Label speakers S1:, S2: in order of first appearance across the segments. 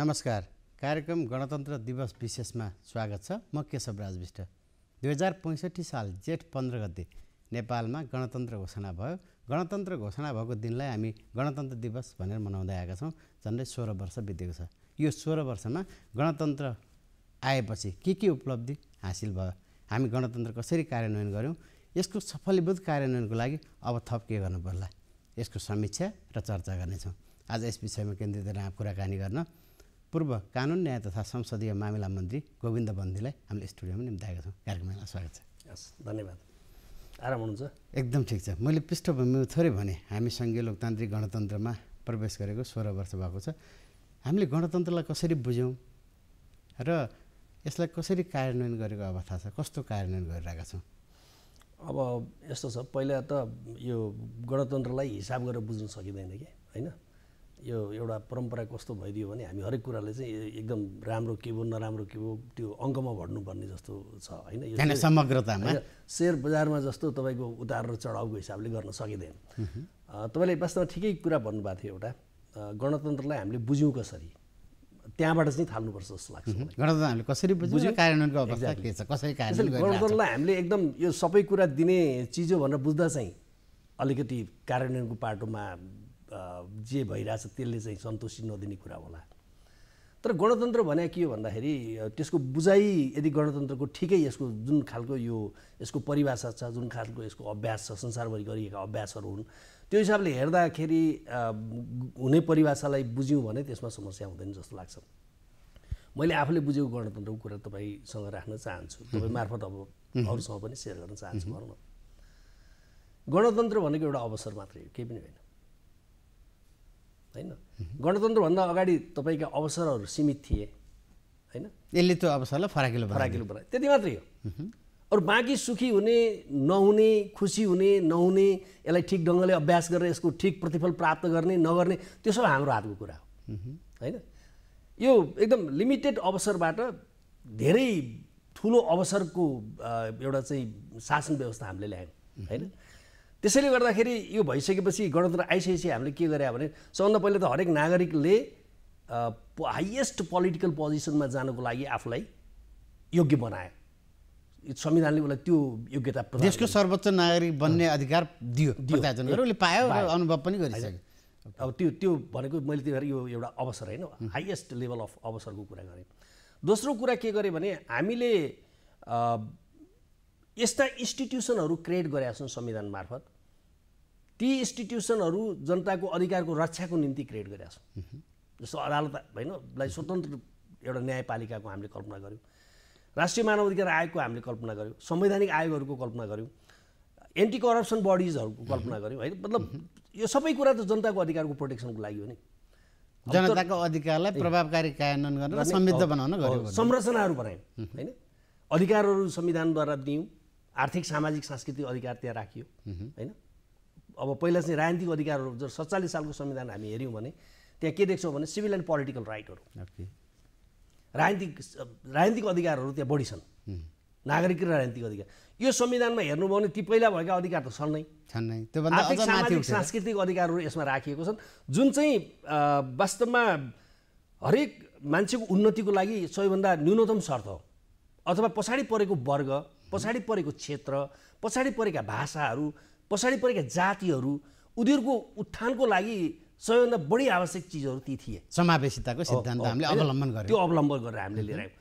S1: नमस्कार। कार्यक्रम गणतन्त्र दिवस विशेषमा स्वागत छ। म केशव राज विष्ट दुई हजार पैँसठी साल जेठ पन्ध्र गते नेपालमा गणतन्त्र घोषणा भयो। गणतन्त्र घोषणा भएको दिनलाई हामी गणतन्त्र दिवस भनेर मनाउँदै आएका छौँ। झन्डै सोह्र वर्ष बितेको छ। यो सोह्र वर्षमा गणतन्त्र आएपछि के के उपलब्धि हासिल भयो? हामी गणतन्त्र कसरी कार्यान्वयन गऱ्यौँ? यसको सफलीभूत कार्यान्वयनको लागि अब थप के गर्नु पर्ला यसको समीक्षा र चर्चा गर्नेछौँ। आज यस विषयमा केन्द्रित रहेर कुराकानी गर्न पूर्व कानुन न्याय तथा संसदीय मामिला मन्त्री गोविन्द बन्दीलाई हामीले स्टुडियोमा निम्ताएका छौँ। कार्यक्रममा स्वागत छ।
S2: हस् धन्यवाद। आराम हुनुहुन्छ?
S1: एकदम ठिक छ। मैले पृष्ठभूमि थोरै भने हामी सङ्घीय लोकतान्त्रिक गणतन्त्रमा प्रवेश गरेको सोह्र वर्ष भएको छ। हामीले गणतन्त्रलाई कसरी बुझ्यौँ र यसलाई कसरी कार्यान्वयन गरेको अवस्था छ? कस्तो कार्यान्वयन गरिरहेका छौँ?
S2: अब यस्तो छ पहिला त यो गणतन्त्रलाई हिसाब गरेर बुझ्न सकिँदैन कि होइन? यो एउटा परम्परा कस्तो भइदियो भने हामी हरेक कुराले चाहिँ एकदम राम्रो के भयो नराम्रो के भयो त्यो अङ्कमा भर्नुपर्ने जस्तो छ होइन? यो
S1: समग्रतामा।
S2: सेयर बजारमा जस्तो तपाईँको उतार र चढाउको हिसाबले गर्न सकिँदैन। तपाईँले वास्तवमा ठिकै कुरा भन्नुभएको थियो एउटा। गणतन्त्रलाई हामीले बुझ्यौँ कसरी? त्यहाँबाट चाहिँ थाल्नुपर्छ जस्तो लाग्छ।
S1: गणतन्त्र हामीले कसरी बुझ्यौँ कार्यान्वयनको अवस्था के छ कसरी कार्यान्वयन
S2: त्यसैले
S1: गरिरहेको छ?
S2: गणतन्त्रलाई हामीले एकदम यो सबै कुरा दिने चिज हो भनेर बुझ्दा चाहिँ अलिकति कार्यान्वयनको पाटोमा जे भइरहेछ त्यसले चाहिँ सन्तुष्टि नदिने कुरा होला। तर गणतन्त्र भने के हो भन्दाखेरि त्यसको बुझाइ यदि गणतन्त्रको ठिकै यसको जुन खालको यो यसको परिभाषा छ जुन खालको यसको अभ्यास छ संसारभरि गरिएका अभ्यासहरू हुन् त्यो हिसाबले हेर्दाखेरि हुने परिभाषालाई बुझ्यौँ भने त्यसमा समस्या हुँदैन जस्तो लाग्छ। मैले आफूले बुझेको गणतन्त्रको कुरा तपाईँसँग राख्न चाहन्छु। तपाईँ मार्फत अब अरूसँग पनि सेयर गर्न चाहन्छु भनौँ न। गणतन्त्र भनेको एउटा अवसर मात्रै हो केही पनि होइन। होइन? गणतन्त्रभन्दा अगाडि तपाईँका अवसरहरू सीमित थिए होइन?
S1: यसले त्यो अवसरलाई फराकिलो बनायो।
S2: फराकिलो बनाए त्यति मात्रै हो। अरू बाँकी सुखी हुने नहुने खुसी हुने नहुने यसलाई ठिक ढङ्गले अभ्यास गरेर यसको ठिक प्रतिफल प्राप्त गर्ने नगर्ने त्यो सबै हाम्रो हातको कुरा हो। होइन? यो एकदम लिमिटेड अवसरबाट धेरै ठुलो अवसरको एउटा चाहिँ शासन व्यवस्था हामीले ल्यायौँ। होइन? त्यसैले गर्दाखेरि यो भइसकेपछि गणतन्त्र आइसकेपछि हामीले के गरे भने सबभन्दा पहिले त हरेक नागरिकले हाइएस्ट पोलिटिकल पोजिसनमा जानको लागि आफूलाई योग्य बनायो। संविधानले उसलाई त्यो योग्यता प्रदान
S1: देशको सर्वोच्च नागरिक बन्ने अधिकार दियो उसले पायो अनुभव पनि गरिसक्यो।
S2: अब त्यो त्यो भनेको मैले त्यो यो एउटा अवसर होइन हाइएस्ट लेभल अफ अवसरको कुरा गरेँ। दोस्रो कुरा के गरेँ भने हामीले यस्ता इन्स्टिट्युसनहरू क्रिएट गरेका छौँ संविधान मार्फत। ती इन्स्टिट्युसनहरू जनताको अधिकारको रक्षाको निम्ति क्रिएट गरेका छौँ जस्तो अदालत होइन लाई स्वतन्त्र एउटा न्यायपालिकाको हामीले कल्पना गऱ्यौँ। राष्ट्रिय मानव अधिकार आयोगको हामीले कल्पना गऱ्यौँ। संवैधानिक आयोगहरूको कल्पना गऱ्यौँ। एन्टी करप्सन बडिजहरूको कल्पना गऱ्यौँ होइन? मतलब यो सबै कुरा त जनताको अधिकारको प्रोटेक्सनको लागि हो नि।
S1: जनताको अधिकारलाई प्रभावकारी कार्यान्वयन गरेर समृद्ध बनाउन
S2: संरचनाहरू बनायौँ होइन? अधिकारहरू संविधानद्वारा दियौँ। आर्थिक सामाजिक सांस्कृतिक अधिकार त्यहाँ राखियो होइन? अब पहिला चाहिँ राजनीतिक अधिकारहरू जब सत्तालिस सालको संविधान हामी हेऱ्यौँ भने त्यहाँ के देख्छौँ भने सिभिल एन्ड पोलिटिकल राइटहरू। राजनीतिक राजनीतिक अधिकारहरू त्यहाँ बढी छन्। नागरिक र राजनीतिक अधिकार। यो संविधानमा हेर्नुभयो भने ती पहिला भएका अधिकार त छन् नै।
S1: छन् नै। त्योभन्दा
S2: आर्थिक सामाजिक सांस्कृतिक अधिकारहरू यसमा राखिएको छन्। जुन चाहिँ वास्तवमा हरेक मान्छेको उन्नतिको लागि सबैभन्दा न्यूनतम शर्त हो अथवा पछाडि परेको वर्ग पछाडि परेको क्षेत्र पछाडि परेका भाषाहरू पछाडि परेका जातिहरू उनीहरूको उत्थानको लागि सबैभन्दा बढी आवश्यक चिजहरू ती थिए।
S1: समावेशिताको सिद्धान्त हामीले? अवलम्बन
S2: त्यो
S1: गर्यौँ
S2: अवलम्बन गरेर हामीले लिएर आयौँ।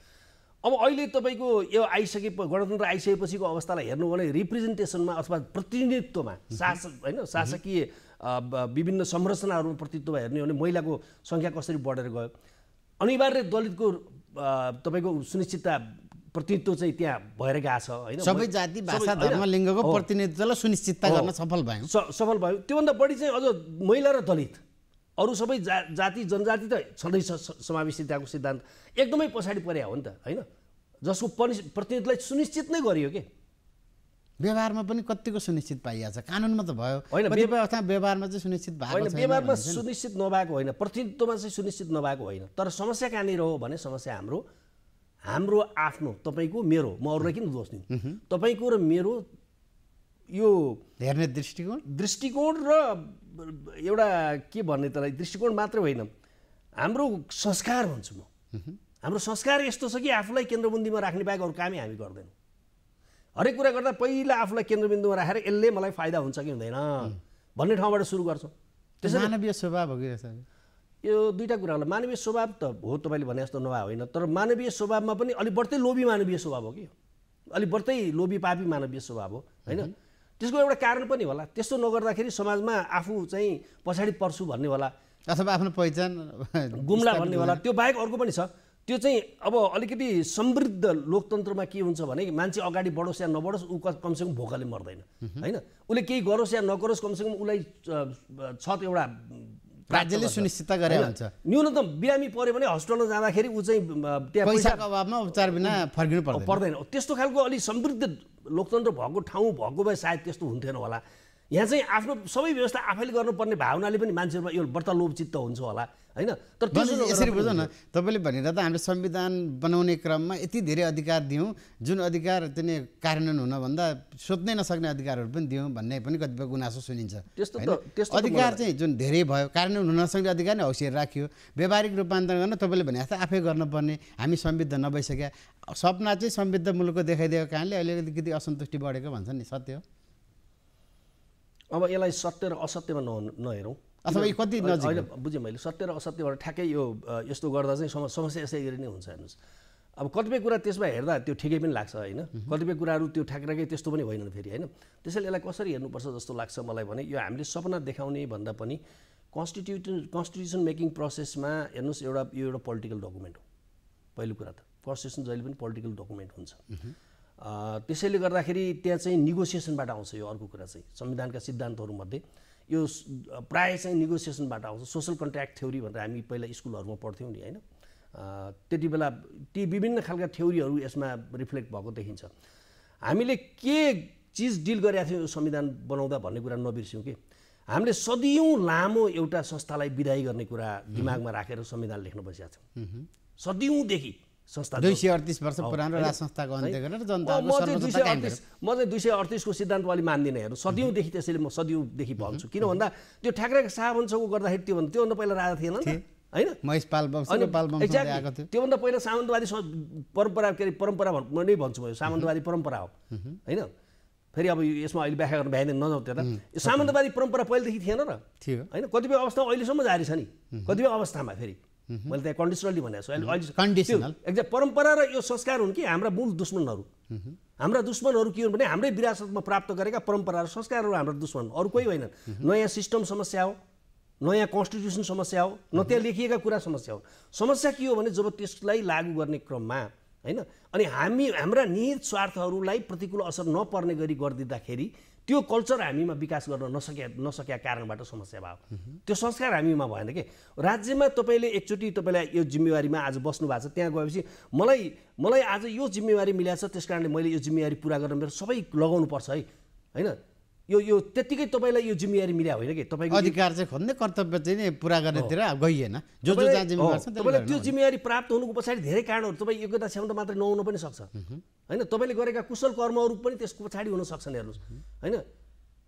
S2: अब अहिले तपाईँको यो आइसके गणतन्त्र आइसकेपछिको अवस्थालाई हेर्नु हो भने रिप्रेजेन्टेसनमा अथवा प्रतिनिधित्वमा शासक होइन? शासकीय विभिन्न संरचनाहरूमा प्रतिनिधित्वमा हेर्ने हो भने महिलाको सङ्ख्या कसरी बढेर गयो? अनिवार्य दलितको तपाईँको सुनिश्चितता प्रतिनिधित्व चाहिँ त्यहाँ भएर गएको छ होइन?
S1: सबै जाति भाषा धर्म? लिङ्गको। प्रतिनिधित्वलाई सुनिश्चितता। गर्न सफल भयौँ।
S2: सफल भयो। त्योभन्दा बढी चाहिँ अझ महिला र दलित अरू सबै जा जाति जनजाति त छँदैछ समावेशिताको सिद्धान्त। एकदमै पछाडि परे हो नि त होइन? जसको पनि प्रतिनिधित्वलाई सुनिश्चित नै गरियो कि?
S1: व्यवहारमा पनि कतिको सुनिश्चित पाइएको छ? कानुनमा त भयो।
S2: होइन,
S1: व्यवहारमा चाहिँ सुनिश्चित भएको
S2: व्यवहारमा। सुनिश्चित नभएको होइन। प्रतिनिधित्वमा चाहिँ सुनिश्चित नभएको होइन। तर समस्या कहाँनिर हो भने समस्या हाम्रो हाम्रो आफ्नो तपाईँको मेरो म अरूलाई किन दोष दिउँ तपाईँको र मेरो यो
S1: हेर्ने दृष्टिकोण?
S2: दृष्टिकोण र एउटा के भन्ने त्यसलाई दृष्टिकोण मात्रै होइन। हाम्रो संस्कार भन्छु म। हाम्रो संस्कार यस्तो छ कि आफूलाई केन्द्रबन्दीमा राख्ने बाहेक अरू कामै हामी गर्दैनौँ। हरेक कुरा गर्दा पहिला आफूलाई केन्द्रबिन्दुमा राखेर यसले मलाई फाइदा हुन्छ कि हुँदैन। भन्ने ठाउँबाट सुरु गर्छौँ।
S1: मानवीय स्वभाव हो कि
S2: यो दुईवटा कुरा होला मानवीय स्वभाव त हो तपाईँले भने जस्तो नभए होइन तर मानवीय स्वभावमा पनि अलिक बढ्दै लोभी मानवीय स्वभाव हो कि? अलिक बढ्दै लोभी पापी मानवीय स्वभाव हो होइन? त्यसको एउटा कारण पनि होला। त्यस्तो नगर्दाखेरि समाजमा आफू चाहिँ पछाडि पर्छु भन्ने होला।
S1: अथवा आफ्नो पहिचान
S2: गुम्ला भन्ने होला। त्यो बाहेक अर्को पनि छ। त्यो चाहिँ अब अलिकति समृद्ध लोकतन्त्रमा के हुन्छ भने मान्छे अगाडि बढोस् या नबढोस् ऊ कमसेकम भोकाले मर्दैन होइन? उसले केही गरोस् या नगरोस् कमसेकम उसलाई अ, छ त एउटा
S1: राज्यले
S2: गर्छ।
S1: सुनिश्चितता गरे? हुन्छ
S2: न्यूनतम बिरामी पऱ्यो भने हस्पिटलमा जाँदाखेरि ऊ चाहिँ त्यहाँ पैसा
S1: पैसाको अभावमा उपचार बिना फर्किनु पर्दैन
S2: पर्दैन त्यस्तो खालको अलिक समृद्ध लोकतन्त्र भएको ठाउँ भएको भए सायद त्यस्तो हुन्थेन होला यहाँ चाहिँ आफ्नो सबै व्यवस्था आफैले गर्नुपर्ने भावनाले पनि मान्छेहरूमा यो लोभ चित्त हुन्छ होला होइन? तर
S1: यसरी बुझौँ न तपाईँले भनेर त हामीले संविधान बनाउने क्रममा यति धेरै अधिकार दियौँ जुन अधिकार चाहिँ कार्यान्वयन हुनभन्दा सोध्नै नसक्ने अधिकारहरू पनि दियौँ भन्ने पनि कतिपय गुनासो सुनिन्छ
S2: त्यस्तो
S1: अधिकार चाहिँ जुन धेरै भयो कार्यान्वयन हुन नसक्ने अधिकार नै हौसिएर राखियो। व्यावहारिक रूपान्तरण गर्न तपाईँले भने जस्तो आफै गर्नुपर्ने हामी समृद्ध नभइसक्या। सपना चाहिँ समृद्ध मुलुकको देखाइदिएको कारणले अलिकति असन्तुष्टि बढेको भन्छ नि सत्य हो।
S2: अब यसलाई सत्य र असत्यमा न नहेरौँ।
S1: अथवा यी कति नजिक।
S2: होइन बुझेँ मैले सत्य र असत्यबाट ठ्याक्कै यो यस्तो गर्दा चाहिँ सम समस्या यसै गरी नै हुन्छ हेर्नुहोस्। अब कतिपय कुरा त्यसमा हेर्दा त्यो ठिकै पनि लाग्छ होइन। कतिपय कुराहरू त्यो ठ्याक्राकै त्यस्तो पनि होइन फेरि होइन। त्यसैले यसलाई कसरी हेर्नुपर्छ जस्तो लाग्छ मलाई भने यो हामीले सपना देखाउने भन्दा पनि कन्स्टिट्युसन कन्स्टिट्युसन मेकिङ प्रोसेसमा हेर्नुहोस् एउटा यो एउटा पोलिटिकल डकुमेन्ट हो। पहिलो कुरा त कन्स्टिट्युसन जहिले पनि पोलिटिकल डकुमेन्ट हुन्छ। त्यसैले गर्दाखेरि त्यहाँ चाहिँ निगोसिएसनबाट आउँछ यो अर्को कुरा चाहिँ संविधानका सिद्धान्तहरूमध्ये। यो प्राय चाहिँ निगोसिएसनबाट आउँछ सोसल कन्ट्र्याक्ट थ्योरी भनेर हामी पहिला स्कुलहरूमा पढ्थ्यौँ नि होइन? त्यति बेला ती विभिन्न खालका थ्योरीहरू यसमा रिफ्लेक्ट भएको देखिन्छ। हामीले के चिज डिल गरेका थियौँ यो संविधान बनाउँदा भन्ने कुरा नबिर्स्यौँ कि? हामीले सदियौँ लामो एउटा संस्थालाई विदाई गर्ने कुरा दिमागमा राखेर संविधान लेख्न बसेका छौँ सदियौँदेखि संस्था
S1: दुई सय अडतिस वर्ष पुरानो? राज संस्थाको अन्त्य? गरेर जनताको
S2: दुई सय अडतिस म चाहिँ दुई सय अडतिसको सिद्धान्त अलिक मान्दिनँ हेर्नु सदियौँदेखि त्यसैले म सदियौँदेखि भन्छु किन भन्दा त्यो ठ्याक्राको शाहवंशको गर्दाखेरि त्योभन्दा त्योभन्दा पहिला राजा थिएन होइन त्योभन्दा पहिला सामन्तवादी परम्परा के अरे परम्परा नै भन्छु म सामन्तवादी परम्परा हो होइन फेरि अब यसमा अहिले व्याख्या गर्न भ्याइँदैन नजाउँ त्यता यो सामन्तवादी परम्परा पहिलेदेखि थिएन र
S1: थियो
S2: होइन कतिपय अवस्था अहिलेसम्म जारी छ नि कतिपय अवस्थामा फेरि मैले त्यहाँ कन्डिसनली भनेको छु। अहिले. एक्ज्याक्ट परम्परा र यो संस्कार हुन् कि हाम्रा मूल दुश्मनहरू। हाम्रा दुश्मनहरू के हुन् भने हाम्रै विरासतमा प्राप्त गरेका परम्परा र संस्कारहरू हाम्रा दुश्मन अरू कोही होइन नयाँ सिस्टम समस्या हो नयाँ कन्स्टिट्युसन समस्या हो न त्यहाँ लेखिएका कुरा समस्या हो। समस्या के हो भने जब त्यसलाई लागू गर्ने क्रममा होइन अनि हामी हाम्रा निहित स्वार्थहरूलाई प्रतिकूल असर नपर्ने गरी गरिदिँदाखेरि त्यो कल्चर हामीमा विकास गर्न नसके नसकेका कारणबाट समस्या भयो। त्यो संस्कार हामीमा भएन कि? राज्यमा तपाईँले एकचोटि तपाईँलाई यो जिम्मेवारीमा आज बस्नु भएको छ त्यहाँ गएपछि मलाई मलाई आज यो जिम्मेवारी मिलाएको छ त्यस कारणले मैले यो जिम्मेवारी पुरा गर्न मेरो सबै लगाउनुपर्छ है। होइन? यो यो त्यत्तिकै तपाईँलाई यो जिम्मेवारी मिल्या होइन कि? तपाईँको
S1: अधिकार चाहिँ खोज्ने कर्तव्य चाहिँ पुरा गर्नेतिर गइएन। जो जो जहाँ जिम्मेवार छ
S2: तपाईँलाई त्यो जिम्मेवारी प्राप्त हुनुको पछाडि धेरै कारणहरू तपाईँ योग्यता क्षमता मात्रै नहुन पनि सक्छ। होइन तपाईँले गरेका कुशल कर्महरू पनि त्यसको पछाडि हुन सक्छन् हेर्नुहोस्। होइन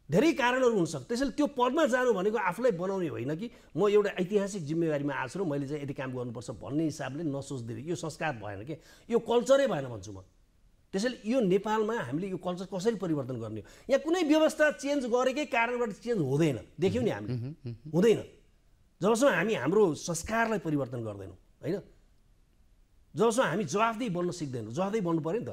S2: धेरै कारणहरू हुनसक्छ त्यसैले त्यो पदमा जानु भनेको आफूलाई बनाउने होइन कि म एउटा ऐतिहासिक जिम्मेवारीमा आएको छु र मैले चाहिँ यति काम गर्नुपर्छ भन्ने हिसाबले नसोच्दै यो संस्कार भएन कि। यो कल्चरै भएन भन्छु म। त्यसैले यो नेपालमा हामीले यो कल्चर कसरी परिवर्तन गर्ने हो? यहाँ कुनै व्यवस्था चेन्ज गरेकै कारणबाट चेन्ज हुँदैन। देख्यौँ नि हामीले हुँदैन। जबसम्म हामी हाम्रो संस्कारलाई परिवर्तन गर्दैनौँ होइन? जबसम्म हामी जवाफदेही बन्न सिक्दैनौँ जवाफदेही बन्नु पऱ्यो नि त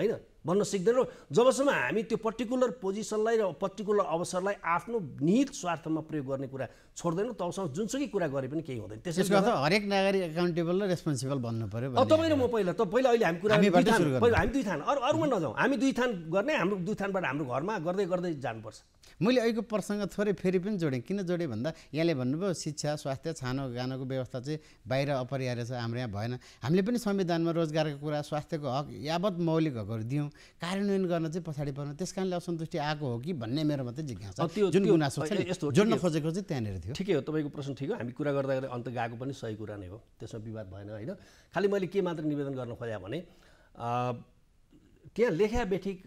S2: होइन? बन्न सिक्दैनौँ। जबसम्म हामी त्यो पर्टिकुलर पोजिसनलाई र पर्टिकुलर अवसरलाई आफ्नो निहित स्वार्थमा प्रयोग गर्ने कुरा छोड्दैनौँ तबसम्म जुनसुकै कुरा गरे पनि केही हुँदैन।
S1: त्यसको अर्थ हरेक नागरिक एकाउन्टेबल र रेस्पोन्सिबल भन्नु भन्ने।
S2: तपाईँ र म पहिला त पहिला अहिले हामी कुरा हामी दुई थान अरू अरूमा नजाउँ। हामी दुई थान गर्ने हाम्रो दुई थानबाट हाम्रो घरमा गर्दै गर्दै जानुपर्छ।
S1: मैले अहिलेको प्रसङ्ग थोरै फेरि पनि जोडेँ। किन जोडेँ भन्दा यहाँले भन्नुभयो शिक्षा स्वास्थ्य छानो गानाको व्यवस्था चाहिँ बाहिर अपरिहार्य छ हाम्रो यहाँ भएन। हामीले पनि संविधानमा रोजगारको कुरा स्वास्थ्यको हक यावत मौलिक हकहरू दियौँ। कार्यान्वयन गर्न चाहिँ पछाडि पर्नु। त्यस कारणले असन्तुष्टि आएको हो कि भन्ने मेरो मात्रै जिज्ञासा
S2: त्यो-
S1: जुन गुनासो छ नि,
S2: यस्तो
S1: जोड्न। खोजेको चाहिँ त्यहाँनिर थियो।
S2: ठिकै हो तपाईँको प्रश्न ठिक हो। हामी कुरा गर्दा गर्दै अन्त गएको पनि सही कुरा नै हो। त्यसमा विवाद भएन होइन। खालि मैले के मात्र निवेदन गर्न खोजेँ भने त्यहाँ लेखा बेठिक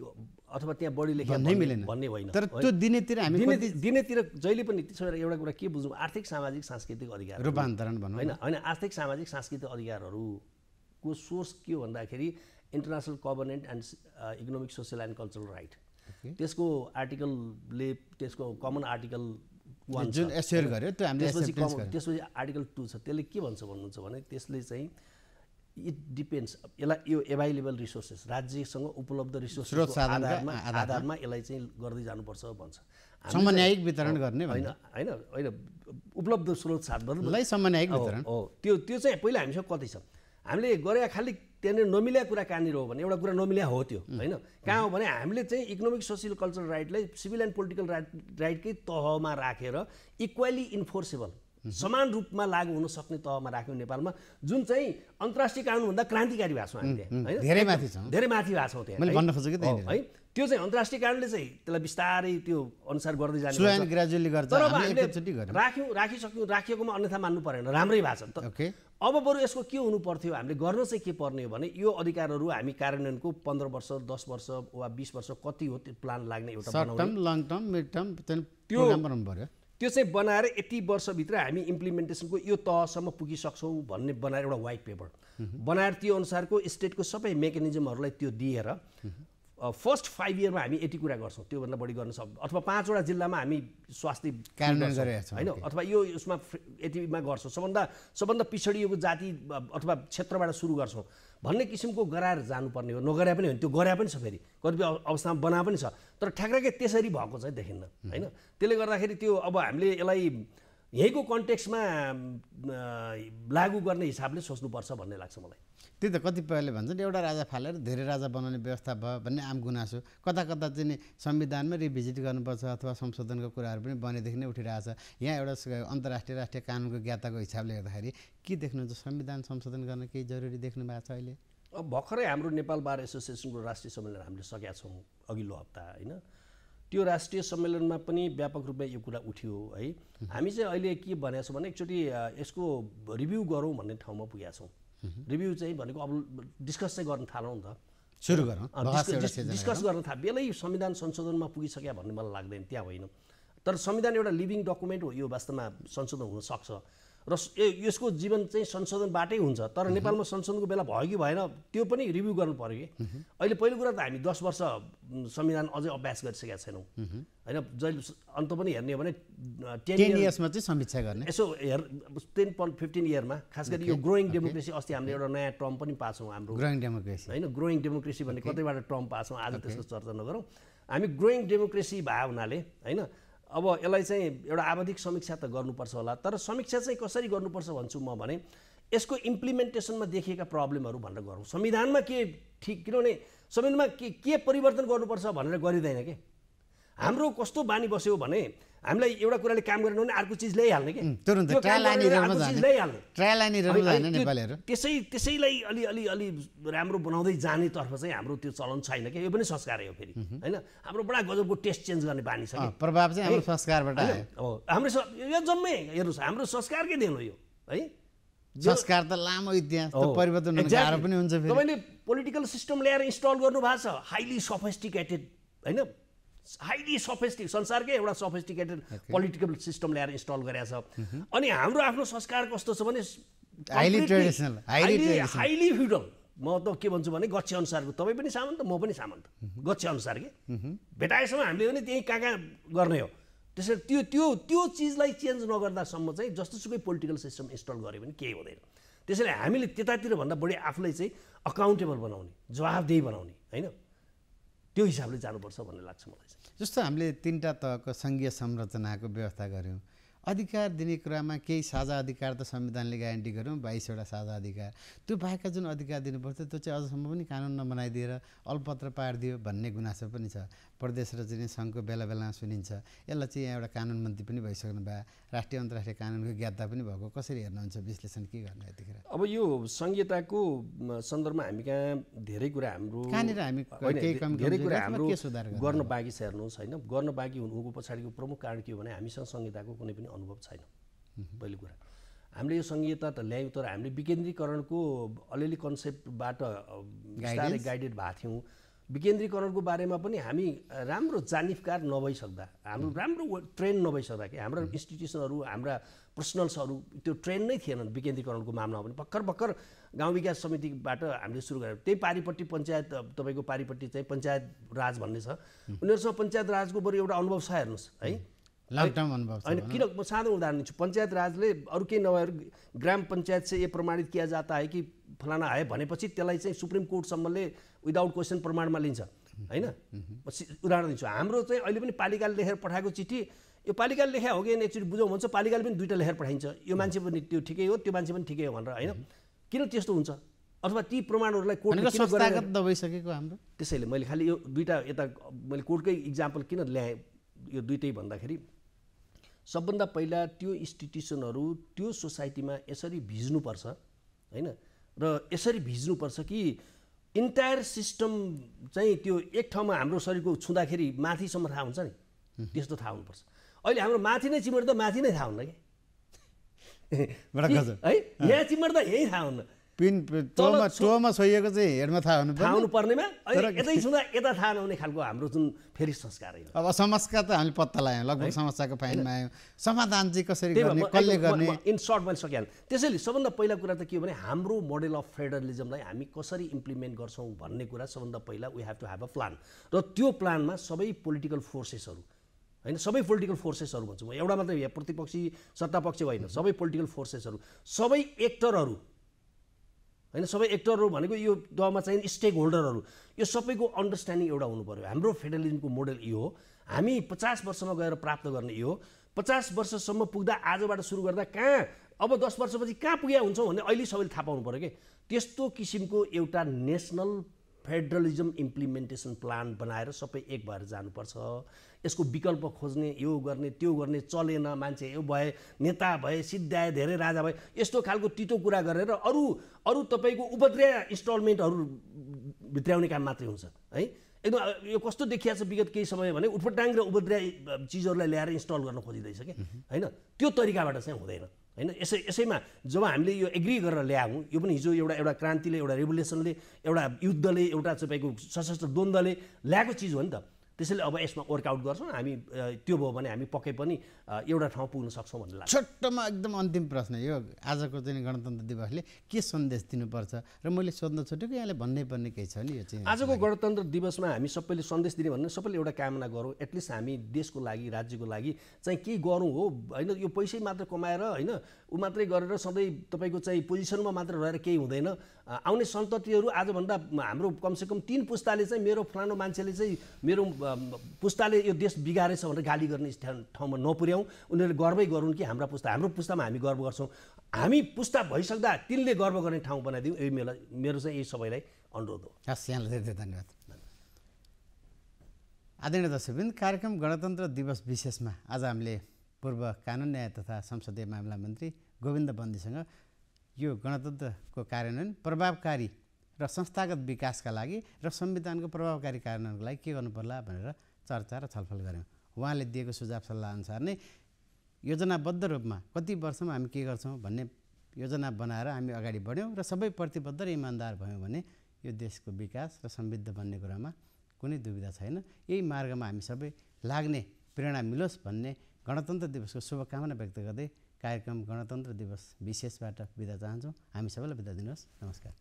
S2: अथवा त्यहाँ बढी लेख्या
S1: भन्नै
S2: भन्ने-
S1: मिलेन।
S2: भन्ने होइन।
S1: तर त्यो दिनेतिर हामी
S2: दिनेतिर जहिले पनि त्यसो भएर एउटा कुरा के बुझौँ? आर्थिक सामाजिक सांस्कृतिक अधिकार।
S1: रूपान्तरण भनौँ
S2: होइन होइन। आर्थिक सामाजिक सांस्कृतिक अधिकारहरूको सोर्स के हो भन्दाखेरि international covenant and economic social and cultural right त्यसको आर्टिकलले त्यसको कमन आर्टिकल वान
S1: जुन एस्योर गर्यो त्यो हामीले
S2: त्यसपछि त्यसपछि आर्टिकल टू छ। त्यसले के भन्छ भन्नुहुन्छ भने त्यसले चाहिँ इट डिपेन्ड्स यसलाई यो एभाइलेबल रिसोर्सेस राज्यसँग उपलब्ध रिसोर्सेस आधारमा
S1: आधारमा।
S2: यसलाई चाहिँ गर्दै जानुपर्छ भन्छ।
S1: समन्यायिक वितरण गर्ने
S2: होइन होइन होइन उपलब्ध स्रोत साधन
S1: लाई समन्यायिक वितरण।
S2: हो त्यो त्यो चाहिँ पहिला हामीसँग कति छ। हामीले गरे खालि त्यहाँनिर नमिल्या कुरा कहाँनिर हो भने एउटा कुरा नमिल्या हो त्यो होइन? कहाँ हो भने हामीले चाहिँ इकोनोमिक सोसियल कल्चरल राइटलाई सिभिल एन्ड पोलिटिकल राइट राइटकै तहमा राखेर इक्वेली इन्फोर्सेबल समान रूपमा लागु हुन सक्ने तहमा राख्यौँ नेपालमा जुन चाहिँ अन्तर्राष्ट्रिय कानुनभन्दा क्रान्तिकारी भएको छौँ हामी त्यहाँ होइन?
S1: धेरै माथि छौँ।
S2: धेरै माथि भएको छौँ त्यहाँ है। त्यो चाहिँ अन्तर्राष्ट्रिय कारणले चाहिँ त्यसलाई बिस्तारै त्यो अनुसार गर्दै जाने
S1: ग्रेजुअली गर्छ।
S2: तर
S1: हामीले
S2: राख्यौँ राखिसक्यौँ राखिएकोमा अन्यथा मान्नु परेन। राम्रै भएको छ त।
S1: ओके
S2: अब बरु यसको के हुनु पर्थ्यो? हामीले गर्न चाहिँ के पर्ने हो भने यो अधिकारहरू हामी कार्यान्वयनको पन्ध्र वर्ष दस वर्ष वा बिस वर्ष कति हो त्यो प्लान लाग्ने एउटा
S1: सर्ट
S2: बनाउने।
S1: Term long term mid term त्यो
S2: त्यो-
S1: प्रोग्राम बनाउनु पऱ्यो।
S2: त्यो चाहिँ बनाएर यति वर्षभित्र हामी इम्प्लिमेन्टेसनको यो तहसम्म पुगिसक्छौँ भन्ने बनाएर एउटा व्हाइट पेपर बनाएर त्यो अनुसारको स्टेटको सबै मेकानिजमहरूलाई त्यो दिएर फर्स्ट फाइभ इयरमा हामी यति कुरा गर्छौँ त्योभन्दा बढी गर्न सक् अथवा पाँचवटा जिल्लामा हामी स्वास्थ्य होइन। अथवा यो यसमा यतिमा गर्छौँ। सबभन्दा सबभन्दा पिछडिएको जाति अथवा क्षेत्रबाट सुरु गर्छौँ। भन्ने किसिमको गराएर जानुपर्ने हो। नगरे पनि होइन त्यो गरे पनि छ फेरि। कतिपय अव- अवस्थामा बना पनि छ। तर ठ्याक्कै त्यसरी भएको चाहिँ देखिन्न होइन? त्यसले गर्दाखेरि त्यो अब हामीले यसलाई यहीँको कन्टेक्समा लागु गर्ने हिसाबले सोच्नुपर्छ भन्ने लाग्छ मलाई।
S1: त्यही त कतिपयले भन्छन् एउटा राजा फालेर धेरै राजा बनाउने व्यवस्था भयो भन्ने आम गुनासो कता कता चाहिँ नि संविधानमा रिभिजिट गर्नुपर्छ अथवा संशोधनको कुराहरू पनि बनेदेखि नै उठिरहेछ यहाँ एउटा अन्तर्राष्ट्रिय राष्ट्रिय कानुनको ज्ञाताको हिसाबले हेर्दाखेरि के देख्नुहुन्छ? संविधान संशोधन गर्न केही जरुरी देख्नु भएको छ अहिले?
S2: अब भर्खरै हाम्रो नेपाल बार एसोसिएसनको राष्ट्रिय सम्मेलन हामीले सकेका छौँ अघिल्लो हप्ता होइन? त्यो राष्ट्रिय सम्मेलनमा पनि व्यापक रूपमा यो कुरा उठ्यो है। हामी चाहिँ अहिले के भनेको छौँ भने एकचोटि यसको रिभ्यू गरौँ भन्ने ठाउँमा पुगेका छौँ। रिभ्यू चाहिँ भनेको अब डिस्कस चाहिँ गर्न थालौँ नि त।
S1: सुरु गरौँ।
S2: डिस्कस गर्न थाहा बेलै संविधान संशोधनमा पुगिसक्यो भन्ने मलाई लाग्दैन त्यहाँ होइन। तर संविधान एउटा लिभिङ डकुमेन्ट हो यो वास्तवमा संशोधन हुनसक्छ। र यसको जीवन चाहिँ संशोधनबाटै हुन्छ। तर नेपालमा संशोधनको बेला भयो कि भएन त्यो पनि रिभ्यू गर्नु पऱ्यो कि। अहिले पहिलो कुरा त हामी दस वर्ष संविधान अझै अभ्यास गरिसकेका छैनौँ। होइन जहिले अन्त पनि हेर्ने हो भने टेन
S1: इयर्समा चाहिँ समीक्षा गर्ने।
S2: यसो हेर टेन फिफ्टिन इयरमा खास गरी यो ग्रोइङ डेमोक्रेसी अस्ति हामीले एउटा नयाँ टर्म पनि पाछौँ हाम्रो।
S1: ग्रोइङ डेमोक्रेसी
S2: होइन ग्रोइङ डेमोक्रेसी भन्ने कतैबाट टर्म पाछौँ आज त्यसको चर्चा नगरौँ। हामी ग्रोइङ डेमोक्रेसी भए हुनाले होइन अब यसलाई चाहिँ एउटा आवधिक समीक्षा त गर्नुपर्छ होला तर समीक्षा चाहिँ कसरी गर्नुपर्छ भन्छु म भने यसको इम्प्लिमेन्टेसनमा देखिएका प्रब्लमहरू भनेर गरौँ। संविधानमा के ठिक किनभने संविधानमा के के परिवर्तन गर्नुपर्छ भनेर गरिँदैन के? हाम्रो कस्तो बानी बस्यो भने हामीलाई एउटा कुराले काम गरेन भने अर्को चिज ल्याइहाल्ने कि? ल्याइहाल्ने। त्यसै त्यसैलाई अलि अलि अलि राम्रो बनाउँदै जानेतर्फ चाहिँ हाम्रो त्यो चलन छैन क्या यो पनि संस्कारै हो फेरि। होइन हाम्रो बडा गजबको टेस्ट चेन्ज गर्ने बानी छ कि?
S1: प्रभाव चाहिँ हाम्रो संस्कारबाट?
S2: हो हाम्रो यो जम्मै हेर्नुहोस् हाम्रो संस्कारकै देन हो यो है?
S1: संस्कार त लामो इतिहास परिवर्तन पनि हुन्छ
S2: तपाईँले पोलिटिकल सिस्टम ल्याएर इन्स्टल गर्नु भएको छ हाइली सफेस्टिकेटेड होइन? हाइली सफेस्टिक संसारकै एउटा सफेस्टिकेटेड पोलिटिकल सिस्टम ल्याएर इन्स्टल गरेको छ। अनि हाम्रो आफ्नो संस्कार कस्तो छ भने. हाइली फ्युडल म त के भन्छु भने गच्छे अनुसारको तपाईँ पनि सामन्त म पनि सामन्त। गच्छे अनुसार के? भेटाएसम्म हामीले पनि त्यही कहाँ कहाँ गर्ने हो। त्यसरी त्यो त्यो त्यो चिजलाई चेन्ज नगर्दासम्म चाहिँ जस्तोसुकै पोलिटिकल सिस्टम इन्स्टल गऱ्यो भने केही हुँदैन। त्यसैले हामीले त्यतातिर भन्दा बढी आफूलाई चाहिँ अकाउन्टेबल बनाउने जवाबदेही बनाउने होइन? त्यो हिसाबले जानुपर्छ भन्ने लाग्छ मलाई
S1: जस्तो हामीले तिनवटा तहको सङ्घीय संरचनाको व्यवस्था गऱ्यौँ अधिकार दिने कुरामा केही साझा अधिकार त संविधानले ग्यारेन्टी गऱ्यौँ बाइसवटा साझा अधिकार। त्यो बाहेकका जुन अधिकार दिनुपर्छ त्यो चाहिँ अझसम्म पनि कानुन नबनाइदिएर अल्पत्र पारिदियो भन्ने गुनासो पनि छ। प्रदेश र चाहिँ सङ्घको बेला बेलामा सुनिन्छ। यसलाई चाहिँ यहाँ एउटा कानुन मन्त्री पनि भइसक्नु भयो। राष्ट्रिय अन्तर्राष्ट्रिय कानुनको ज्ञाता पनि भएको। कसरी हेर्नुहुन्छ विश्लेषण के गर्ने यतिखेर?
S2: अब यो संहिताको सन्दर्भमा हामी कहाँ धेरै कुरा हाम्रो
S1: कहाँनिर हामी
S2: धेरै कुरा हाम्रो
S1: के सुधार गर्नु
S2: बाँकी छ हेर्नुहोस् होइन। गर्न बाँकी हुनुको पछाडिको प्रमुख कारण के हो भने हामीसँग संहिताको कुनै पनि अनुभव छैन। पहिलो कुरा। हामीले यो संहिता त ल्यायौँ तर हामीले विकेन्द्रीकरणको अलिअलि कन्सेप्टबाट बिस्तारै गाइडेड भएको थियौँ। विकेन्द्रीकरणको बारेमा पनि हामी राम्रो जानिफकार नभइसक्दा हाम्रो राम्रो ट्रेन नभइसक्दा कि हाम्रो इन्स्टिट्युसनहरू हाम्रा पर्सनल्सहरू त्यो ट्रेन नै थिएनन् विकेन्द्रीकरणको मामलामा पनि। भर्खर भर्खर गाउँ विकास समितिबाट हामीले सुरु गरेर त्यही पारिपट्टि पञ्चायत तपाईँको पारिपट्टि चाहिँ पञ्चायत राज भन्ने छ। उनीहरूसँग पञ्चायत राजको बरु एउटा अनुभव छ हेर्नुहोस् है।
S1: अनुभव
S2: होइन किन म सानो उदाहरण दिन्छु। पञ्चायत राजले अरू केही नभएर ग्राम पञ्चायत चाहिँ ये प्रमाणित किया जाता है कि फलाना है भनेपछि त्यसलाई चाहिँ सुप्रिम कोर्टसम्मले विदाउट क्वेसन प्रमाणमा लिन्छ। होइन? म उदाहरण दिन्छु। हाम्रो चाहिँ अहिले पनि पालिकाले लेखेर पठाएको चिठी यो पालिकाले लेखा हो कि एकचोटि बुझौँ भन्छ पालिकाले पनि दुइटा लेखेर पठाइन्छ। यो मान्छे पनि त्यो ठिकै हो त्यो मान्छे पनि ठिकै हो भनेर होइन? किन त्यस्तो हुन्छ? अथवा ती प्रमाणहरूलाई?
S1: संस्थागत दबाइसकेको हाम्रो।
S2: त्यसैले मैले खालि यो दुइटा यता मैले कोर्टकै इक्जाम्पल किन ल्याएँ यो दुइटै भन्दाखेरि सबभन्दा पहिला त्यो इन्स्टिट्युसनहरू त्यो सोसाइटीमा यसरी भिज्नुपर्छ होइन? र यसरी भिज्नुपर्छ कि इन्टायर सिस्टम चाहिँ त्यो एक ठाउँमा हाम्रो शरीरको छुँदाखेरि माथिसम्म थाहा हुन्छ नि। त्यस्तो थाहा हुनुपर्छ। अहिले हाम्रो माथि नै चिमर्दा माथि नै थाहा हुन्न कि? है? यहाँ चिमर्दा यहीँ थाहा हुन्न।
S1: पिन टोमा टोमा छोइएको चाहिँ हेडमा थाहा हुनु
S2: थाहा
S1: पर्ने
S2: हुनु पर्नेमा अहिले यतै छुँदा यता थाहा नहुने खालको हाम्रो जुन फेरि संस्कार
S1: अब समस्या त हामीले पत्ता लगायौँ लगभग समस्याको फाइनमा आयौँ। समाधान चाहिँ कसरी गर्ने कसले गर्ने?
S2: इन सर्ट मैले सकिहालेँ। त्यसैले सबभन्दा पहिला कुरा त के हो भने हाम्रो मोडल अफ फेडरलिजमलाई हामी कसरी इम्प्लिमेन्ट गर्छौँ भन्ने कुरा सबभन्दा पहिला we have to have a plan र त्यो प्लानमा सबै पोलिटिकल फोर्सेसहरू होइन? सबै पोलिटिकल फोर्सेसहरू भन्छु। म एउटा मात्रै प्रतिपक्षी सत्तापक्ष होइन? सबै पोलिटिकल फोर्सेसहरू सबै एक्टरहरू होइन सबै एक्टरहरू भनेको यो दहमा चाहिँ स्टेक होल्डरहरू। यो सबैको अन्डरस्ट्यान्डिङ एउटा हुनु पऱ्यो हाम्रो फेडरलिजमको मोडल यो हो। हामी पचास वर्षमा गएर प्राप्त गर्ने यो हो। पचास वर्षसम्म पुग्दा आजबाट सुरु गर्दा कहाँ? अब दस वर्षपछि कहाँ पुगेका हुन्छौँ भन्ने अहिले सबैले थाहा पाउनु पऱ्यो कि? त्यस्तो किसिमको एउटा नेसनल फेडरलिजम इम्प्लिमेन्टेसन प्लान बनाएर सबै एक भएर जानुपर्छ। यसको विकल्प खोज्ने यो गर्ने त्यो गर्ने चलेन मान्छे यो भए नेता भए सिद्ध्याए धेरै राजा भए यस्तो खालको तितो कुरा गरेर अरू अरू तपाईँको उपद्रव इन्स्टलमेन्टहरू भित्र्याउने काम मात्रै हुन्छ है? एकदम यो कस्तो देखिया छ विगत केही समय भने उठपटाङ र उपद्रव चिजहरूलाई ल्याएर इन्स्टल गर्न खोजिँदैछ कि? होइन? त्यो तरिकाबाट चाहिँ हुँदैन। होइन? यसै यसैमा जब हामीले यो एग्री गरेर ल्यायौँ यो पनि हिजो एउटा एउटा क्रान्तिले एउटा रेभोल्युसनले एउटा युद्धले एउटा तपाईँको सशस्त्र द्वन्द्वले ल्याएको चिज हो नि त। त्यसैले अब यसमा वर्कआउट गर्छौँ हामी त्यो भयो भने हामी पक्कै पनि एउटा ठाउँ पुग्न सक्छौँ भन्ने लाग्छ।
S1: छोटोमा एकदम अन्तिम प्रश्न यो आजको चाहिँ गणतन्त्र दिवसले के सन्देश दिनुपर्छ? र मैले सोध्न छुटेको यहाँले भन्नै पर्ने केही छ नि यो चाहिँ?
S2: आजको गणतन्त्र दिवसमा हामी सबैले सन्देश दिने भन्ने सबैले एउटा कामना गरौँ एटलिस्ट हामी देशको लागि राज्यको लागि चाहिँ के गरौँ हो। होइन यो पैसै मात्र कमाएर होइन ऊ मात्रै गरेर सधैँ तपाईँको चाहिँ पोजिसनमा मात्र रहेर केही हुँदैन। आउने सन्ततिहरू आजभन्दा हाम्रो कमसेकम तिन पुस्ताले चाहिँ मेरो फलानु मान्छेले चाहिँ मेरो पुस्ताले यो देश बिगारेछ भनेर गाली गर्ने ठाउँमा नपुर्याउँ। उनीहरूले गर्वै गरून् कि हाम्रा पुस्ता हाम्रो पुस्तामा हामी गर्व गर्छौँ। हामी पुस्ता भइसक्दा तिनले गर्व गर्ने ठाउँ बनाइदिउँ। यही मेरो मेरो चाहिँ यही सबैलाई अनुरोध हो।
S1: हस् यहाँलाई धेरै धेरै धन्यवाद। आदरणीय दर्शकवृन्द कार्यक्रम गणतन्त्र दिवस विशेषमा आज हामीले पूर्व कानुन न्याय तथा संसदीय मामिला मन्त्री गोविन्द बन्दीसँग यो गणतन्त्रको कार्यान्वयन प्रभावकारी र संस्थागत विकासका लागि र संविधानको प्रभावकारी कार्यान्वयनको लागि के गर्नु पर्ला भनेर चर्चा र छलफल गऱ्यौँ। उहाँले दिएको सुझाव सल्लाह अनुसार नै योजनाबद्ध रूपमा कति वर्षमा हामी के गर्छौँ भन्ने योजना बनाएर हामी अगाडि बढ्यौँ र सबै प्रतिबद्ध र इमान्दार भयौँ भने यो देशको विकास र समृद्ध बन्ने कुरामा कुनै दुविधा छैन। यही मार्गमा हामी सबै लाग्ने प्रेरणा मिलोस् भन्ने गणतन्त्र दिवसको शुभकामना व्यक्त गर्दै कार्यक्रम गणतन्त्र दिवस विशेषबाट बिदा चाहन्छौँ। हामी सबैलाई बिदा दिनुहोस्। नमस्कार।